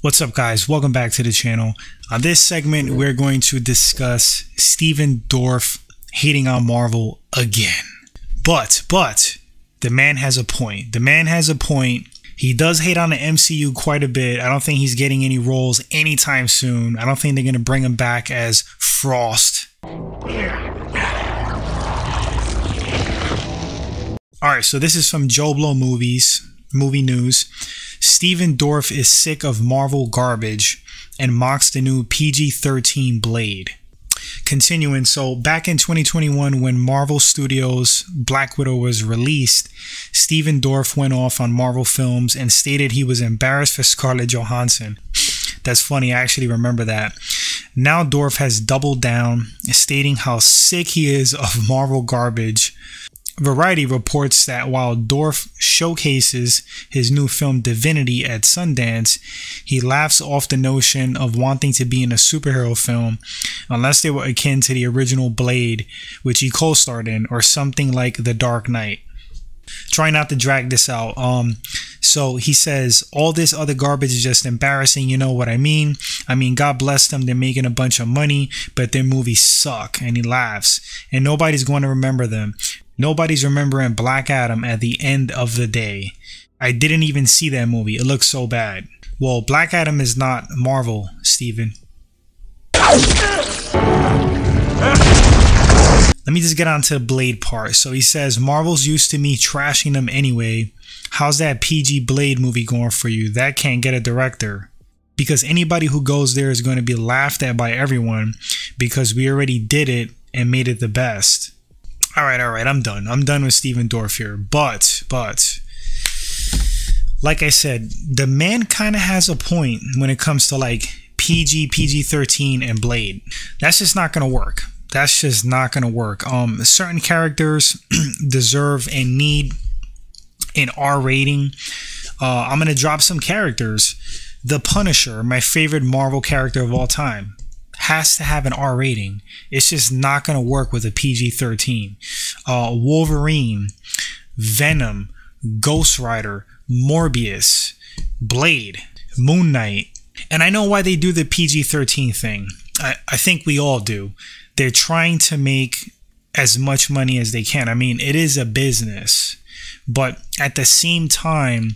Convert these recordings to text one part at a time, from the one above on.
What's up, guys? Welcome back to the channel. On this segment, we're going to discuss Stephen Dorff hating on Marvel again. But, but, the man has a point. The man has a point. He does hate on the MCU quite a bit. I don't think he's getting any roles anytime soon. I don't think they're going to bring him back as Frost. Alright, so this is from JoBlo Movies, Movie News. Stephen Dorff is sick of Marvel garbage and mocks the new PG 13 Blade. Continuing, so back in 2021, when Marvel Studios' Black Widow was released, Stephen Dorff went off on Marvel Films and stated he was embarrassed for Scarlett Johansson. That's funny, I actually remember that. Now Dorff has doubled down, stating how sick he is of Marvel garbage Variety reports that while Dorff showcases his new film Divinity at Sundance, he laughs off the notion of wanting to be in a superhero film unless they were akin to the original Blade, which he co starred in, or something like The Dark Knight. Try not to drag this out. Um, so he says, all this other garbage is just embarrassing. You know what I mean? I mean, God bless them. They're making a bunch of money, but their movies suck. And he laughs. And nobody's going to remember them. Nobody's remembering Black Adam at the end of the day. I didn't even see that movie. It looks so bad. Well, Black Adam is not Marvel, Stephen. Let me just get on to the Blade part. So he says, Marvel's used to me trashing them anyway. How's that PG Blade movie going for you? That can't get a director. Because anybody who goes there is going to be laughed at by everyone because we already did it and made it the best all right, all right, I'm done. I'm done with Stephen Dorff here. But, but, like I said, the man kind of has a point when it comes to like PG, PG 13, and Blade. That's just not going to work. That's just not going to work. Um, certain characters deserve and need an R rating. Uh, I'm going to drop some characters. The Punisher, my favorite Marvel character of all time has to have an R rating. It's just not going to work with a PG 13. Uh, Wolverine, Venom, Ghost Rider, Morbius, Blade, Moon Knight. And I know why they do the PG 13 thing. I, I think we all do. They're trying to make as much money as they can. I mean, it is a business. But at the same time,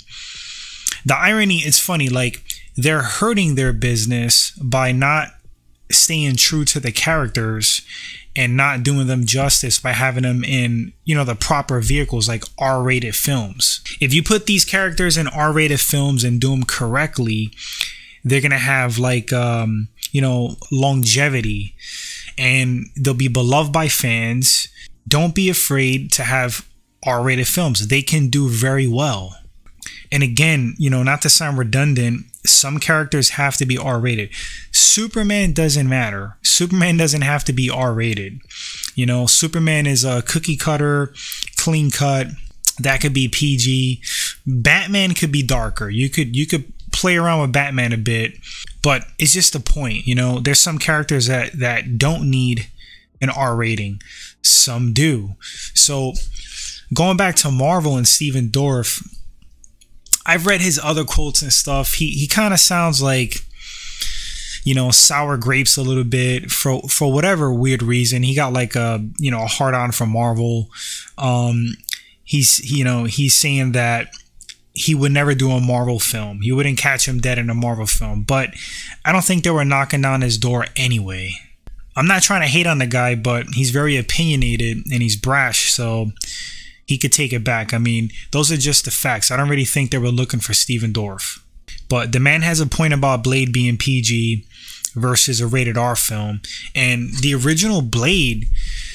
the irony is funny. Like, they're hurting their business by not staying true to the characters and not doing them justice by having them in, you know, the proper vehicles like R rated films. If you put these characters in R rated films and do them correctly, they're going to have like, um, you know, longevity and they'll be beloved by fans. Don't be afraid to have R rated films, they can do very well. And again, you know, not to sound redundant, some characters have to be R rated. Superman doesn't matter. Superman doesn't have to be R rated. You know, Superman is a cookie cutter, clean cut. That could be PG. Batman could be darker. You could you could play around with Batman a bit, but it's just a point. You know, there's some characters that that don't need an R rating. Some do. So going back to Marvel and Stephen Dorff, I've read his other quotes and stuff. He he kind of sounds like you know sour grapes a little bit for for whatever weird reason. He got like a you know a hard on from Marvel. Um, he's you know he's saying that he would never do a Marvel film. You wouldn't catch him dead in a Marvel film. But I don't think they were knocking down his door anyway. I'm not trying to hate on the guy, but he's very opinionated and he's brash. So he could take it back. I mean, those are just the facts. I don't really think they were looking for Stephen Dorff. But the man has a point about Blade being PG versus a rated R film. And the original Blade,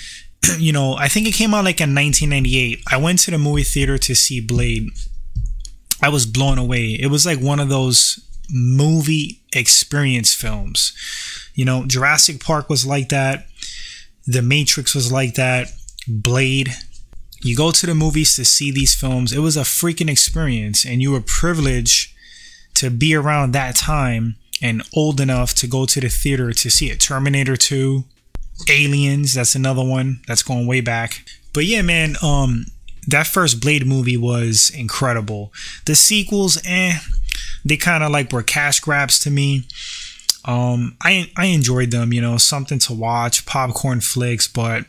you know, I think it came out like in 1998. I went to the movie theater to see Blade. I was blown away. It was like one of those movie experience films. You know, Jurassic Park was like that. The Matrix was like that. Blade, you go to the movies to see these films. It was a freaking experience, and you were privileged to be around that time and old enough to go to the theater to see it. Terminator 2, Aliens, that's another one that's going way back. But yeah, man, um, that first Blade movie was incredible. The sequels, eh, they kind of like were cash grabs to me. Um, I I enjoyed them, you know, something to watch, popcorn flicks, but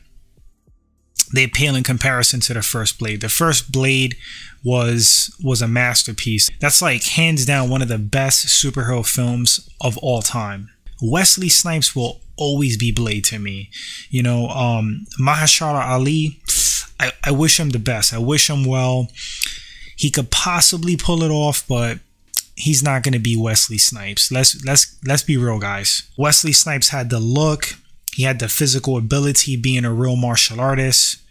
they pale in comparison to the first Blade. The first Blade was was a masterpiece. That's like hands down one of the best superhero films of all time. Wesley Snipes will always be Blade to me. You know, um, Mahershala Ali, I, I wish him the best. I wish him well. He could possibly pull it off, but he's not going to be Wesley Snipes. Let's let's let's be real, guys. Wesley Snipes had the look. He had the physical ability, being a real martial artist.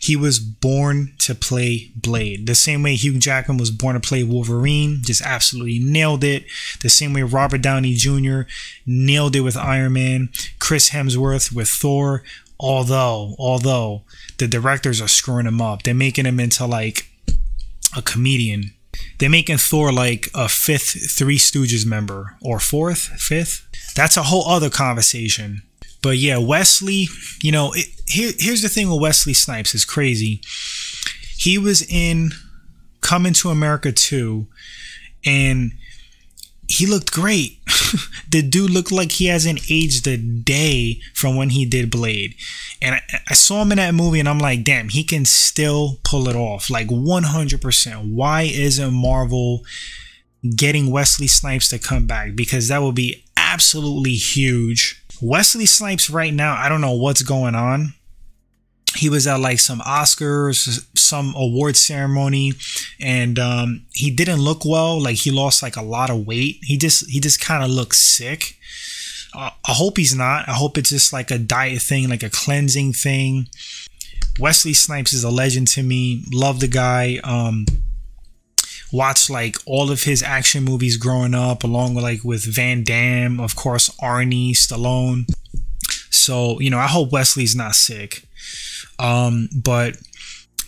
He was born to play Blade. The same way Hugh Jackman was born to play Wolverine, just absolutely nailed it. The same way Robert Downey Jr. nailed it with Iron Man. Chris Hemsworth with Thor. Although, although the directors are screwing him up, they're making him into like a comedian. They're making Thor like a fifth Three Stooges member or fourth, fifth. That's a whole other conversation. But yeah, Wesley, you know, it, here, here's the thing with Wesley Snipes is crazy. He was in Coming to America 2 and he looked great. the dude looked like he hasn't aged a day from when he did Blade. And I, I, saw him in that movie and I'm like, damn, he can still pull it off. Like 100%. Why isn't Marvel getting Wesley Snipes to come back? Because that would be absolutely huge Wesley Snipes right now, I don't know what's going on. He was at like some Oscars, some award ceremony, and um, he didn't look well. Like he lost like a lot of weight. He just he just kind of looks sick. Uh, I hope he's not. I hope it's just like a diet thing, like a cleansing thing. Wesley Snipes is a legend to me. Love the guy. Um, watched like all of his action movies growing up, along with like with Van Damme, of course, Arnie, Stallone. So you know, I hope Wesley's not sick. Um, but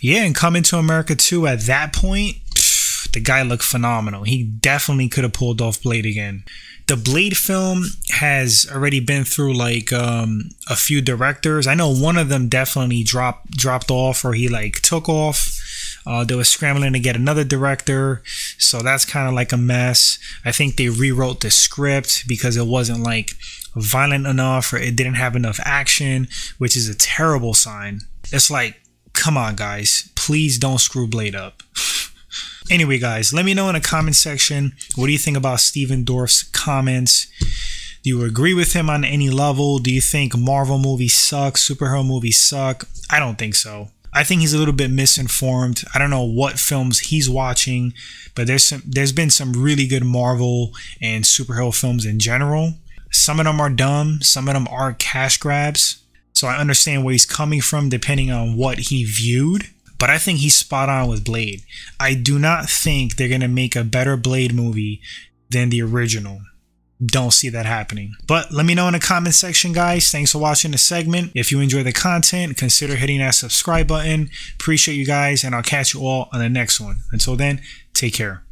yeah, and coming to America too. At that point, pff, the guy looked phenomenal. He definitely could have pulled off Blade again. The Blade film has already been through like um, a few directors. I know one of them definitely dropped dropped off, or he like took off. Uh, they were scrambling to get another director, so that's kind of like a mess. I think they rewrote the script because it wasn't like violent enough or it didn't have enough action, which is a terrible sign. It's like, come on, guys, please don't screw Blade up. anyway, guys, let me know in the comment section what do you think about Stephen Dorff's comments. Do you agree with him on any level? Do you think Marvel movies suck? Superhero movies suck? I don't think so. I think he's a little bit misinformed. I don't know what films he's watching, but there's some there's been some really good Marvel and superhero films in general. Some of them are dumb, some of them are cash grabs. So I understand where he's coming from depending on what he viewed. But I think he's spot on with Blade. I do not think they're gonna make a better Blade movie than the original don't see that happening. But let me know in the comment section, guys. Thanks for watching the segment. If you enjoy the content, consider hitting that subscribe button. Appreciate you guys, and I'll catch you all on the next one. Until then, take care.